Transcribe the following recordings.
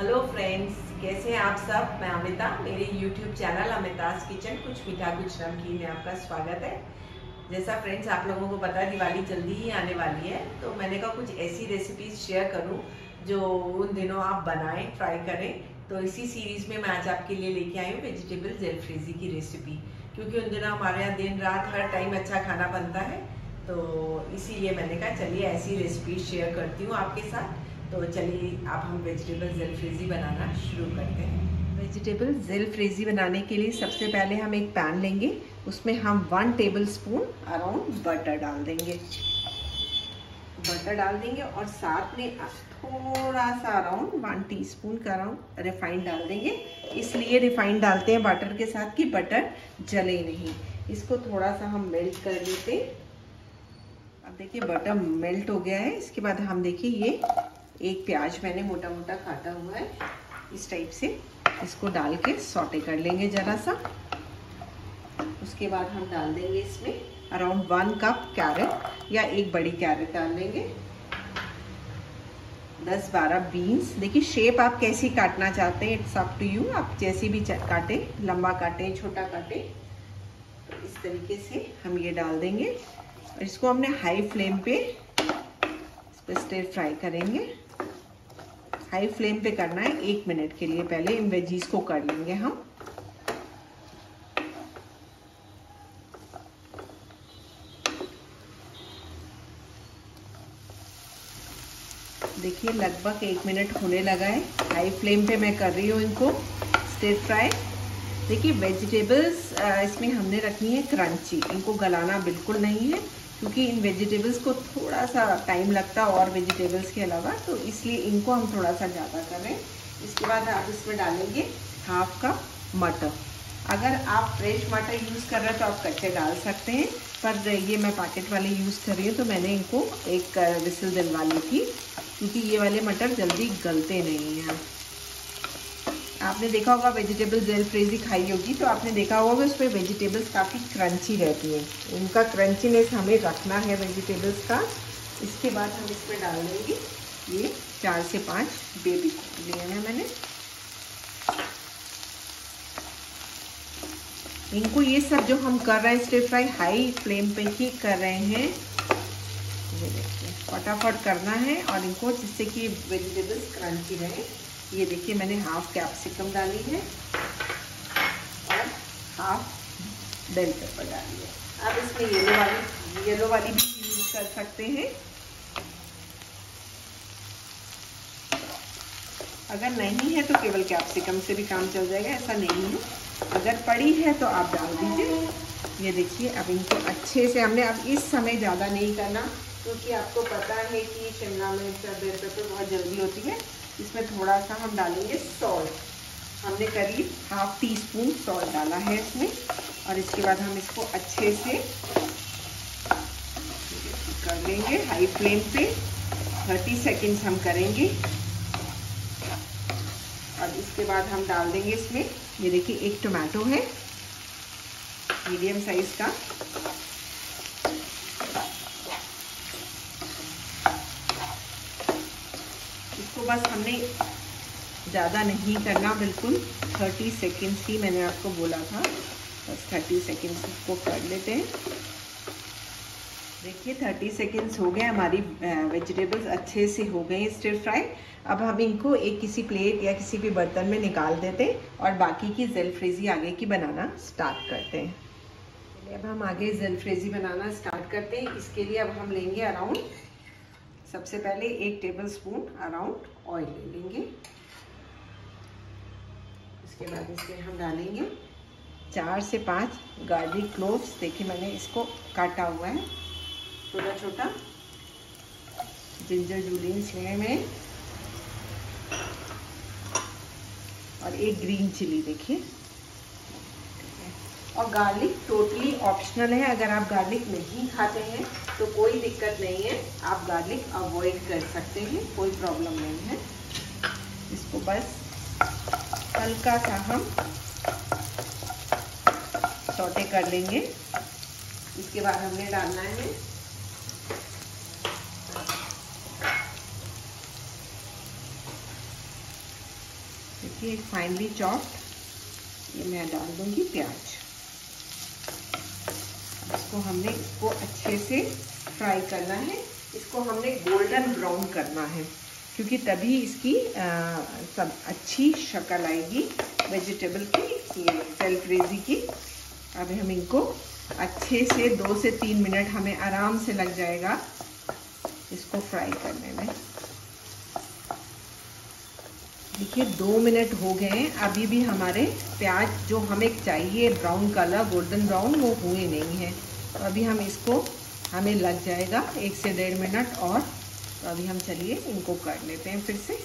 Hello friends, कैसे हैं आप सब? मैं अमिता, मेरे यूट्यूब चैनल अमिताज किचन, कुछ मीठा, कुछ नमकीन में आपका स्वागत है। जैसा फ्रेंड्स आप लोगों को पता है, दिवाली जल्दी ही आने वाली है तो मैंने कहा कुछ ऐसी रेसिपीज़ शेयर करूँ जो उन दिनों आप बनाएँ ट्राई करें। तो इसी सीरीज़ में मैं आज आपके लिए लेके आई हूँ वेजिटेबल जेलफ्रीजी की रेसिपी क्योंकि उन दिनों हमारे यहाँ दिन रात हर टाइम अच्छा खाना बनता है तो इसीलिए मैंने कहा, चलिए ऐसी रेसिपी शेयर करती हूँ आपके साथ। तो चलिए, अब हम वेजिटेबल जेल फ्रेजी बनाना शुरू करते हैं। वेजिटेबल जेल फ्रेजी बनाने के लिए सबसे पहले हम एक पैन लेंगे, उसमें हम one tablespoon around butter डाल देंगे। बटर डाल देंगे और साथ में थोड़ा सा अराउंड वन टीस्पून का अराउंड रिफाइंड डाल देंगे। इसलिए रिफाइंड डालते हैं बटर के साथ कि बटर जले नहीं। इसको थोड़ा सा हम मेल्ट कर लेते अब देखिए बटर मेल्ट हो गया है। इसके बाद हम देखिए ये एक प्याज मैंने मोटा मोटा काटा हुआ है। इस टाइप से इसको डाल के सॉटे कर लेंगे ज़रा सा उसके बाद हम डाल देंगे इसमें अराउंड वन कप कैरेट या एक बड़ी कैरेट डाल लेंगे दस बारह बीन्स देखिए शेप आप कैसी काटना चाहते हैं इट्स अप टू यू आप जैसी भी काटे, लंबा काटे, छोटा काटे तो इस तरीके से हम ये डाल देंगे। और इसको हमने हाई फ्लेम पे इसको स्टेट फ्राई करेंगे। हाई फ्लेम पे करना है एक मिनट के लिए पहले इन वेजीज को कर लेंगे हम। देखिए लगभग एक मिनट होने लगा है। हाई फ्लेम पे मैं कर रही हूँ इनको। स्टेट फ्राई देखिए वेजिटेबल्स इसमें हमने रखनी है क्रंची इनको गलाना बिल्कुल नहीं है। क्योंकि इन वेजिटेबल्स को थोड़ा सा टाइम लगता है और वेजिटेबल्स के अलावा तो इसलिए इनको हम थोड़ा सा ज़्यादा कर इसके बाद आप इसमें डालेंगे हाफ़ कप मटर। अगर आप फ्रेश मटर यूज़ कर रहे हैं तो आप कच्चे डाल सकते हैं, पर ये मैं पैकेट वाले यूज़ कर रही हूँ तो मैंने इनको एक विसल दिलवा ली थी, क्योंकि ये वाले मटर जल्दी गलते नहीं हैं। आपने देखा होगा वेजिटेबल जेल फ्रेजी खाई होगी तो आपने देखा होगा उसमें वेजिटेबल्स काफ़ी क्रंची रहती हैं। उनका क्रंचीनेस हमें रखना है वेजिटेबल्स का। इसके बाद हम इसमें डाल देंगे ये चार से पाँच बेबी लिए हैं मैंने। इनको ये सब जो हम कर रहे हैं स्टे फ्राई हाई फ्लेम पे ही कर रहे हैं। फटाफट करना है और इनको जिससे कि वेजिटेबल्स क्रंची रहे। ये देखिए, मैंने हाफ़ कैप्सिकम डाली है और हाफ़ बेल पेपर डाली है। अब इसमें येलो वाली येलो वाली भी यूज़ कर सकते हैं। अगर नहीं है तो केवल कैप्सिकम से भी काम चल जाएगा, ऐसा नहीं है। अगर पड़ी है तो आप डाल दीजिए। ये देखिए, अब इनको अच्छे से हमने अब इस समय ज़्यादा नहीं करना, क्योंकि आपको पता है कि शिमला मिर्च और बेल पेपर बहुत जल्दी होती है। इसमें थोड़ा सा हम डालेंगे सॉल्ट हमने करीब हाफ़ टी स्पून सॉल्ट डाला है इसमें। और इसके बाद हम इसको अच्छे से कर लेंगे हाई फ्लेम पे। 30 सेकेंड्स हम करेंगे। और इसके बाद हम डाल देंगे इसमें। ये देखिए, एक टोमेटो है। मीडियम साइज़ का इसको बस हमने ज़्यादा नहीं करना, बिल्कुल 30 सेकेंड्स ही मैंने आपको बोला था। बस 30 सेकेंड्स इसको कर लेते हैं। देखिए 30 सेकेंड्स हो गए, हमारी वेजिटेबल्स अच्छे से हो गए स्टिर फ्राई अब हम इनको एक किसी प्लेट या किसी भी बर्तन में निकाल देते हैं और बाकी की जेल फ्रेजी आगे की बनाना स्टार्ट करते हैं। अब हम आगे जेल फ्रेजी बनाना स्टार्ट करते हैं। इसके लिए अब हम लेंगे अराउंड सबसे पहले एक टेबल स्पून अराउंड ऑयल ले लेंगे। इसके बाद इसमें हम डालेंगे चार से पाँच गार्लिक क्लोव्स देखिए मैंने इसको काटा हुआ है। छोटा छोटा जिंजर जूलियंस लिए में। और एक ग्रीन चिली देखिए। और गार्लिक टोटली ऑप्शनल है। अगर आप गार्लिक नहीं खाते हैं तो कोई दिक्कत नहीं है। आप गार्लिक अवॉइड कर सकते हैं, कोई प्रॉब्लम नहीं है। इसको बस हल्का सा हम सौटे कर लेंगे। इसके बाद हमने डालना है देखिए फाइनली चॉप ये मैं डाल दूँगी प्याज। इसको हमने इसको अच्छे से फ्राई करना है। इसको हमने गोल्डन ब्राउन करना है क्योंकि तभी इसकी आ, सब अच्छी शक्ल आएगी वेजिटेबल की ये सेल्फ्रेजी की। अब हम इनको अच्छे से दो से तीन मिनट हमें आराम से लग जाएगा इसको फ्राई करने में। देखिए दो मिनट हो गए हैं। अभी भी हमारे प्याज जो हमें चाहिए ब्राउन कलर गोल्डन ब्राउन वो हुए नहीं है। तो अभी हम इसको, हमें लग जाएगा एक से डेढ़ मिनट और तो अभी हम चलिए इनको कर लेते हैं फिर से।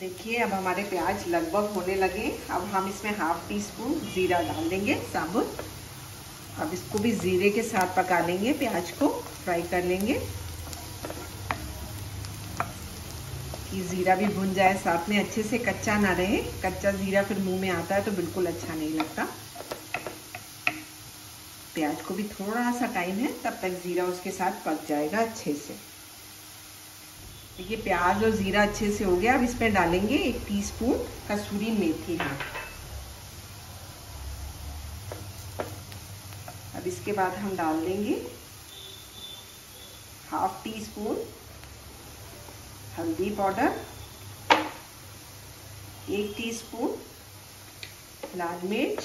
देखिए, अब हमारे प्याज लगभग होने लगे अब हम इसमें हाफ़ टी स्पून ज़ीरा डाल देंगे, साबुत। अब इसको भी ज़ीरे के साथ पका लेंगे, प्याज को फ्राई कर लेंगे। कि ज़ीरा भी भुन जाए, साथ में अच्छे से कच्चा ना रहे। कच्चा ज़ीरा फिर मुँह में आता है तो बिल्कुल अच्छा नहीं लगता। प्याज को भी थोड़ा सा टाइम है, तब तक ज़ीरा उसके साथ पक जाएगा अच्छे से। देखिए, प्याज और ज़ीरा अच्छे से हो गया। अब इसमें डालेंगे एक टीस्पून कसूरी मेथी हाँ। अब इसके बाद हम डाल देंगे हाफ़ टी स्पून हल्दी पाउडर, एक टीस्पून लाल मिर्च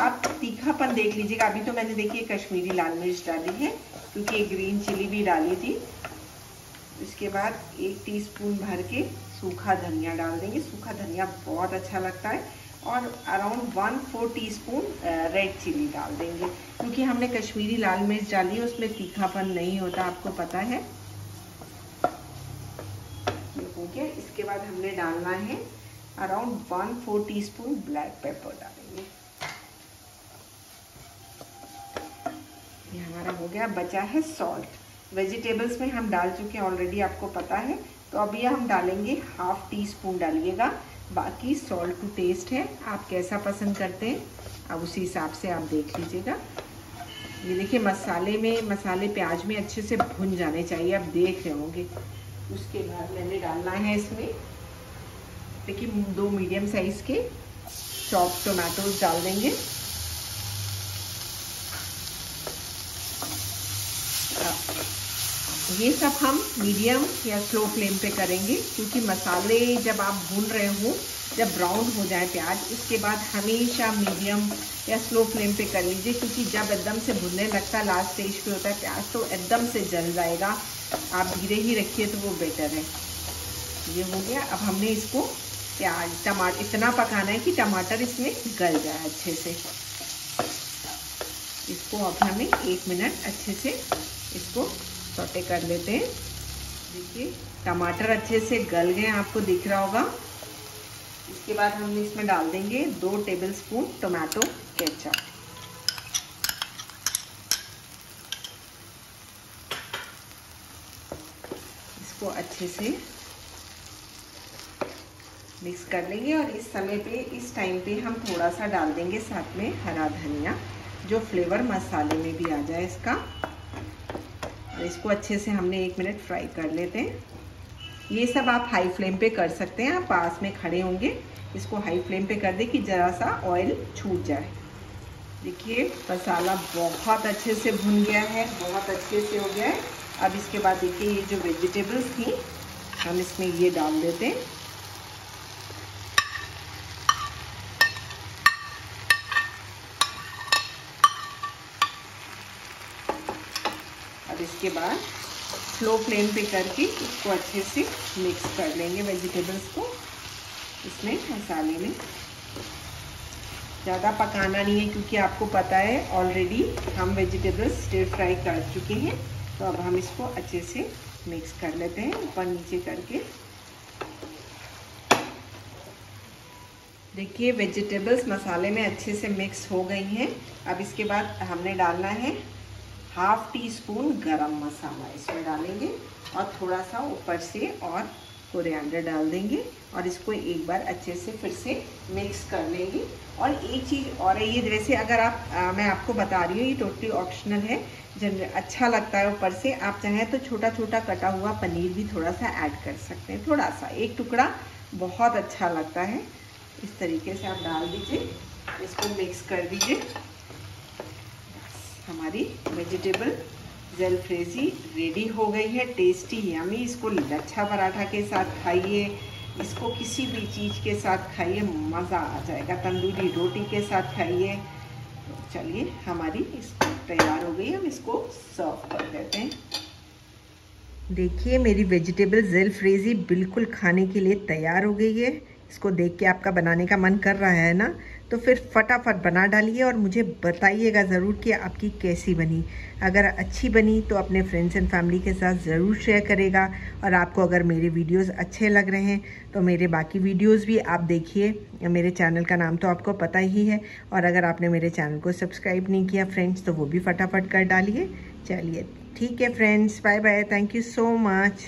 आप तीखापन देख लीजिएगा। अभी तो मैंने देखिए कश्मीरी लाल मिर्च डाली है, क्योंकि ग्रीन चिली भी डाली थी। इसके बाद एक टीस्पून भर के सूखा धनिया डाल देंगे। सूखा धनिया बहुत अच्छा लगता है। और around one four teaspoon red chilli डाल देंगे। क्योंकि हमने कश्मीरी लाल मिर्च डाली है, उसमें तीखापन नहीं होता, आपको पता है। गया। इसके बाद हमने डालना है around one four teaspoon black pepper डालेंगे ये हमारा हो गया, बचा है सॉल्ट वेजिटेबल्स में हम डाल चुके हैं ऑलरेडी आपको पता है. तो अब अभी हम डालेंगे हाफ़ टी स्पून डालिएगा. बाकी सॉल्ट टू टेस्ट है. आप कैसा पसंद करते हैं अब उसी हिसाब से आप देख लीजिएगा. ये देखिए, मसाले में, मसाले प्याज में अच्छे से भुन जाने चाहिए. आप देख रहे होंगे. उसके बाद मैंने डालना है इसमें, देखिए, दो मीडियम साइज़ के चॉप टोमेटोज डाल देंगे. ये सब हम मीडियम या स्लो फ्लेम पे करेंगे, क्योंकि मसाले जब आप भून रहे हो, जब ब्राउन हो जाए प्याज उसके बाद हमेशा मीडियम या स्लो फ्लेम पे कर लीजिए, क्योंकि जब एकदम से भुनने लगता है लास्ट स्टेज पे होता है प्याज तो एकदम से जल जाएगा। आप धीरे ही रखिए तो वो बेटर है। ये हो गया। अब हमने इसको प्याज टमाटर इतना पकाना है कि टमाटर इसमें गल जाए अच्छे से। इसको अब हमें एक मिनट अच्छे से इसको सोटे कर लेते हैं। देखिए, टमाटर अच्छे से गल गए आपको दिख रहा होगा। इसके बाद हम इसमें डाल देंगे दो टेबलस्पून टोमेटो केचप इसको अच्छे से मिक्स कर लेंगे और इस समय पे, इस टाइम पे हम थोड़ा सा डाल देंगे साथ में हरा धनिया, जो फ्लेवर मसाले में भी आ जाए इसका। और इसको अच्छे से हमने एक मिनट फ्राई कर लेते हैं। ये सब आप हाई फ्लेम पे कर सकते हैं, आप पास में खड़े होंगे। इसको हाई फ्लेम पे कर दें कि ज़रा सा ऑयल छूट जाए। देखिए, मसाला बहुत अच्छे से भुन गया है, बहुत अच्छे से हो गया है। अब इसके बाद देखिए, ये जो वेजिटेबल्स थी, हम इसमें ये डाल देते हैं। इसके बाद स्लो फ्लेम पे करके इसको अच्छे से मिक्स कर लेंगे वेजिटेबल्स को। इसमें मसाले में। ज़्यादा पकाना नहीं है क्योंकि आपको पता है ऑलरेडी हम वेजिटेबल्स स्टिर फ्राई कर चुके हैं तो अब हम इसको अच्छे से मिक्स कर लेते हैं ऊपर नीचे करके। देखिए वेजिटेबल्स मसाले में अच्छे से मिक्स हो गई हैं। अब इसके बाद हमने डालना है हाफ़ टी स्पून गरम मसाला इसमें डालेंगे और थोड़ा सा ऊपर से और कोरिएंडर डाल देंगे और इसको एक बार अच्छे से फिर से मिक्स कर लेंगे। और एक चीज़ और ये वैसे अगर आप आ, मैं आपको बता रही हूँ ये टोटली ऑप्शनल है जन अच्छा लगता है ऊपर से आप चाहें तो छोटा छोटा कटा हुआ पनीर भी थोड़ा सा ऐड कर सकते हैं थोड़ा सा एक टुकड़ा बहुत अच्छा लगता है। इस तरीके से आप डाल दीजिए इसको मिक्स कर दीजिए। हमारी वेजिटेबल जेल फ्रेजी रेडी हो गई है टेस्टी यमी इसको लच्छा पराठा के साथ खाइए, इसको किसी भी चीज़ के साथ खाइए, मज़ा आ जाएगा। तंदूरी रोटी के साथ खाइए। तो चलिए, हमारी इसको तैयार हो गई हम इसको सर्व कर देते हैं। देखिए, मेरी वेजिटेबल जेल फ्रेजी बिल्कुल खाने के लिए तैयार हो गई है। इसको देख के आपका बनाने का मन कर रहा है ना? तो फिर फटाफट बना डालिए और मुझे बताइएगा ज़रूर कि आपकी कैसी बनी। अगर अच्छी बनी तो अपने फ्रेंड्स एंड फैमिली के साथ ज़रूर शेयर करेगा और आपको अगर मेरे वीडियोस अच्छे लग रहे हैं तो मेरे बाकी वीडियोस भी आप देखिए। मेरे चैनल का नाम तो आपको पता ही है और अगर आपने मेरे चैनल को सब्सक्राइब नहीं किया फ्रेंड्स तो वो भी फटाफट कर डालिए। चलिए, ठीक है friends bye bye thank you so much